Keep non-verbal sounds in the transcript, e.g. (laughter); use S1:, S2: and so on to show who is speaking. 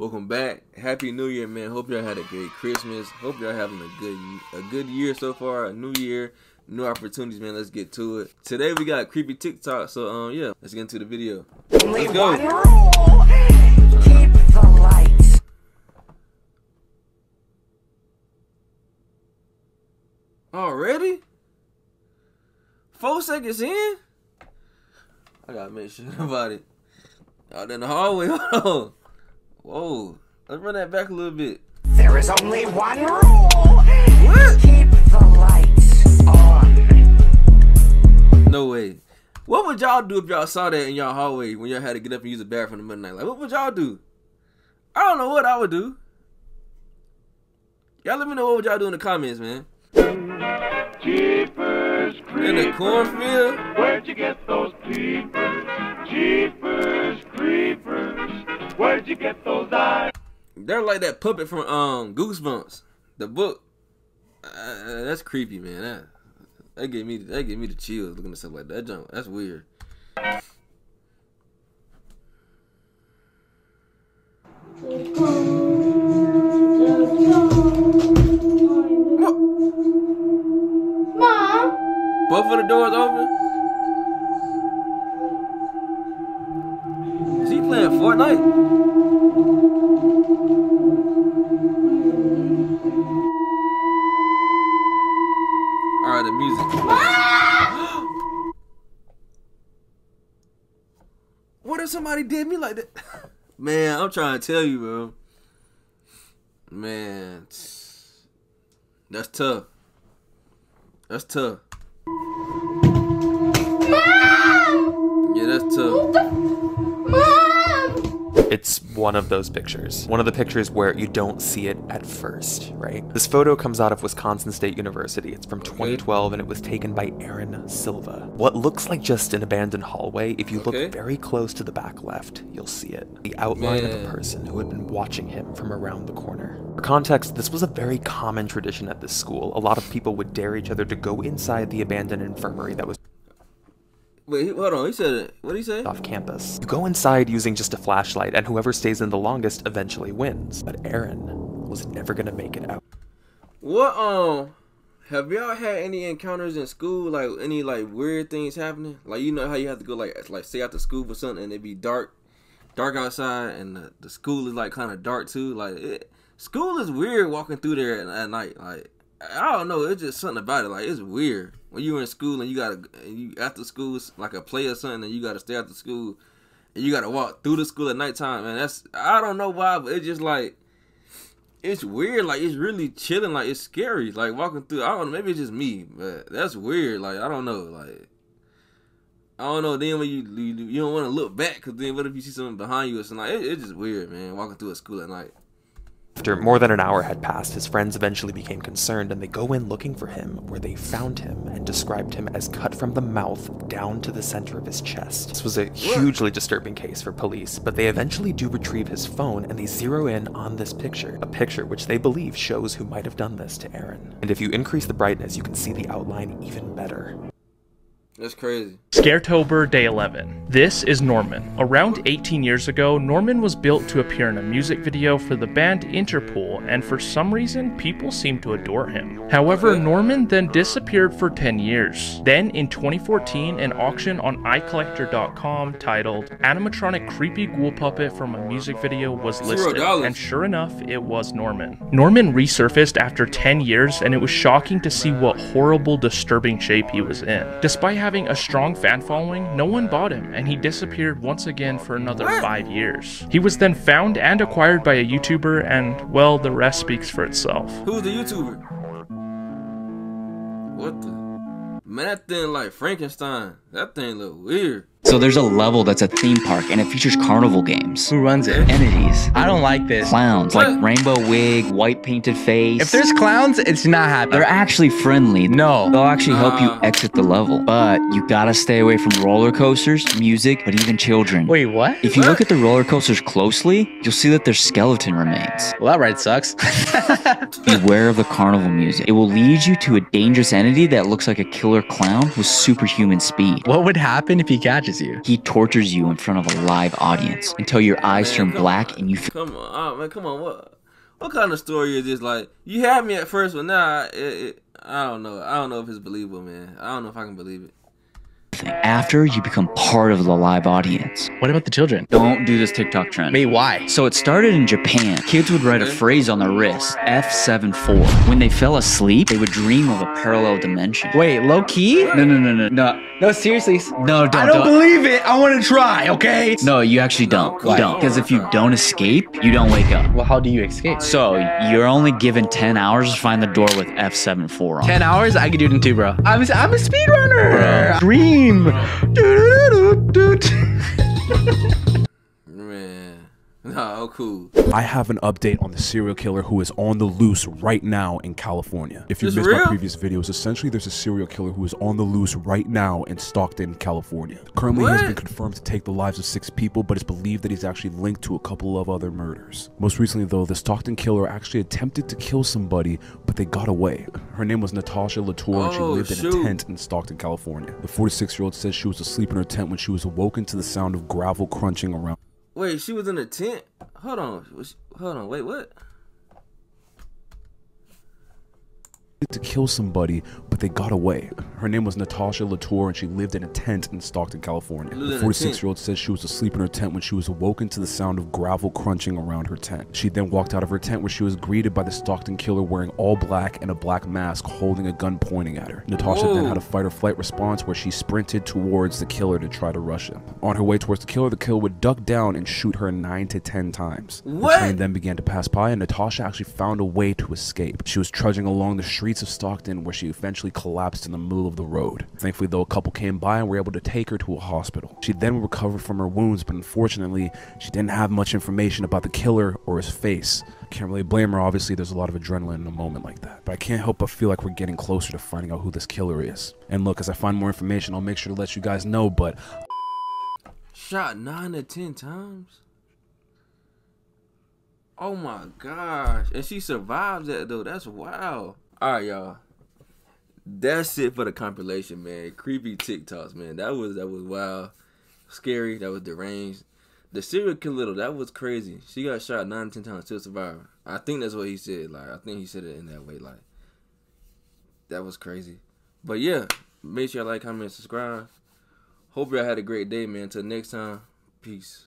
S1: Welcome back. Happy New Year, man. Hope y'all had a great Christmas. Hope y'all having a good a good year so far. A new year, new opportunities, man. Let's get to it. Today we got creepy TikTok. So um yeah, let's get into the video. Let's go.
S2: Keep the lights.
S1: Already? Four seconds in? I gotta make sure (laughs) about it. Out in the hallway. (laughs) Hold on. Whoa. Let's run that back a little bit.
S2: There is only one rule.
S1: What?
S2: Keep the lights on.
S1: No way. What would y'all do if y'all saw that in y'all hallway when y'all had to get up and use the bathroom in the middle of the night? Like, what would y'all do? I don't know what I would do. Y'all let me know what would y'all do in the comments, man.
S3: Jeepers
S1: In the cornfield?
S3: where'd you get those peepers? Jeepers creepers, where'd you get those eyes?
S1: They're like that puppet from um Goosebumps, the book. Uh, that's creepy, man. That that gave me that gave me the chills looking at stuff like that. that junk, that's weird.
S4: Mom,
S1: Both of the doors open. Playing Fortnite? All right, the music. (gasps) what if somebody did me like that? (laughs) Man, I'm trying to tell you, bro. Man, that's tough. That's tough. Mom! Yeah, that's tough.
S5: It's one of those pictures. One of the pictures where you don't see it at first, right? This photo comes out of Wisconsin State University. It's from 2012 and it was taken by Aaron Silva. What looks like just an abandoned hallway, if you
S1: Okay.
S5: look very close to the back left, you'll see it. The outline of a person who had been watching him from around the corner. For context, this was a very common tradition at this school. A lot of people would dare each other to go inside the abandoned infirmary that was
S1: Wait, he- hold on. He said, it what did he say?
S5: off campus. You go inside using just a flashlight, and whoever stays in the longest eventually wins. But Aaron was never gonna make it out.
S1: What um have y'all had any encounters in school like any like weird things happening? Like you know how you have to go like like stay after school for something and it be dark dark outside and the, the school is like kind of dark too. Like it, school is weird walking through there at, at night. Like I don't know, it's just something about it. Like it's weird when you in school and you gotta and you after school like a play or something and you gotta stay after school and you gotta walk through the school at nighttime. Man, that's I don't know why, but it's just like it's weird. Like it's really chilling. Like it's scary. Like walking through. I don't know. Maybe it's just me, but that's weird. Like I don't know. Like I don't know. Then when you you, you don't want to look back, cause then what if you see something behind you or something? Like it, it's just weird, man. Walking through a school at night.
S5: After more than an hour had passed, his friends eventually became concerned and they go in looking for him, where they found him and described him as cut from the mouth down to the center of his chest. This was a hugely disturbing case for police, but they eventually do retrieve his phone and they zero in on this picture, a picture which they believe shows who might have done this to Aaron. And if you increase the brightness, you can see the outline even better.
S1: That's crazy.
S6: Scaretober Day 11. This is Norman. Around 18 years ago, Norman was built to appear in a music video for the band Interpol, and for some reason, people seem to adore him. However, Norman then disappeared for 10 years. Then, in 2014, an auction on iCollector.com titled Animatronic Creepy Ghoul Puppet from a Music Video was listed, and sure enough, it was Norman. Norman resurfaced after 10 years, and it was shocking to see what horrible, disturbing shape he was in. Despite having a strong fan following, no one bought him, and he disappeared once again for another five years. He was then found and acquired by a YouTuber, and well, the rest speaks for itself.
S1: Who's the YouTuber? What the? Man, that thing like Frankenstein. That thing look weird.
S7: So there's a level that's a theme park and it features carnival games.
S8: Who runs it?
S7: Entities.
S8: I don't like this.
S7: Clowns,
S1: What?
S7: like rainbow wig, white painted face.
S8: If there's clowns, it's not happening.
S7: They're actually friendly.
S8: No.
S7: They'll actually help you
S1: Uh.
S7: exit the level. But you gotta stay away from roller coasters, music, but even children.
S8: Wait, what?
S7: If you
S1: What?
S7: look at the roller coasters closely, you'll see that there's skeleton remains.
S8: Well, that ride sucks. (laughs)
S7: Beware of the carnival music. It will lead you to a dangerous entity that looks like a killer clown with superhuman speed.
S8: what would happen if he catches
S7: kills you. He tortures you in front of a live audience until your eyes
S1: Man,
S7: turn black
S1: on.
S7: and you
S1: Come on, oh, man, come on. What what kind of story is this? Like you had me at first, but now it, it, I don't know. I don't know if it's believable, man. I don't know if I can believe it.
S7: Nothing. After you become part of the live audience.
S8: What about the children?
S7: Don't do this TikTok trend.
S8: Wait, why?
S7: So it started in Japan. Kids would write a phrase on their wrist, F74. When they fell asleep, they would dream of a parallel dimension.
S8: Wait, low key?
S7: No, no, no, no, no,
S8: No, seriously.
S7: no, don't.
S8: I don't
S7: don't.
S8: believe it. I want to try, okay?
S7: No, you actually don't.
S1: Why?
S7: Don't. Because if you don't escape, you don't wake up.
S8: Well, how do you escape?
S7: So you're only given 10 hours to find the door with F74 on.
S8: 10 hours? I could do it in two, bro. I'm, I'm a speedrunner. Dream. Doo-doo-doo-doo. (laughs) (laughs)
S1: No, cool.
S4: I have an update on the serial killer who is on the loose right now in California. If you
S1: This
S4: missed my previous videos, essentially there's a serial killer who is on the loose right now in Stockton, California. Currently, he has been confirmed to take the lives of six people, but it's believed that he's actually linked to a couple of other murders. Most recently, though, the Stockton killer actually attempted to kill somebody, but they got away. Her name was Natasha Latour, and she
S1: Oh,
S4: lived in a tent in Stockton, California. The 46 year old says she was asleep in her tent when she was awoken to the sound of gravel crunching around.
S1: Wait, she was in a tent. Hold on, hold on. Wait, what?
S4: To kill somebody, but they got away. Her name was Natasha Latour, and she lived in a tent in Stockton, California. The
S1: a
S4: 46 year old says she was asleep in her tent when she was awoken to the sound of gravel crunching around her tent. She then walked out of her tent where she was greeted by the Stockton killer wearing all black and a black mask holding a gun pointing at her. Natasha then had a fight or flight response where she sprinted towards the killer to try to rush him. On her way towards the killer, the killer would duck down and shoot her 9 to 10 times.
S1: What?
S4: The train then began to pass by, and Natasha actually found a way to escape. She was trudging along the streets of Stockton where she eventually collapsed in the middle of the road. Thankfully, though, a couple came by and were able to take her to a hospital. She then recovered from her wounds, but unfortunately, she didn't have much information about the killer or his face. Can't really blame her, obviously, there's a lot of adrenaline in a moment like that. But I can't help but feel like we're getting closer to finding out who this killer is. And look, as I find more information, I'll make sure to let you guys know, but
S1: Shot nine to ten times. Oh my gosh. And she survives that though. That's wow. Alright, y'all. That's it for the compilation, man. Creepy TikToks, man. That was that was wild. Scary. That was deranged. The serial killer that was crazy. She got shot nine ten times, still survived. I think that's what he said. Like I think he said it in that way. Like that was crazy. But yeah, make sure y'all like, comment, subscribe. Hope y'all had a great day, man. Until next time, peace.